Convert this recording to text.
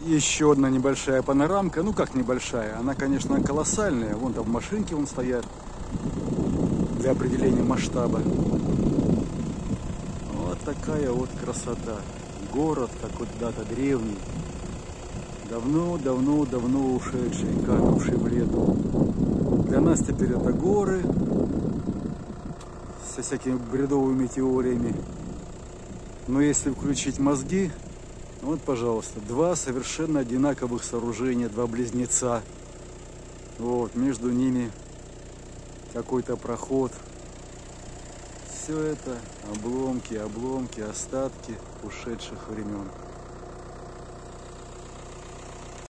Еще одна небольшая панорамка. Ну как небольшая, она, конечно, колоссальная. Вон там машинки вон стоят для определения масштаба. Вот такая вот красота. Город какой-то древний. Давно-давно-давно ушедший, канувший в лету. Для нас теперь это горы со всякими бредовыми теориями. Но если включить мозги, вот, пожалуйста, два совершенно одинаковых сооружения, два близнеца. Вот, между ними какой-то проход. Все это обломки, обломки, остатки ушедших времен.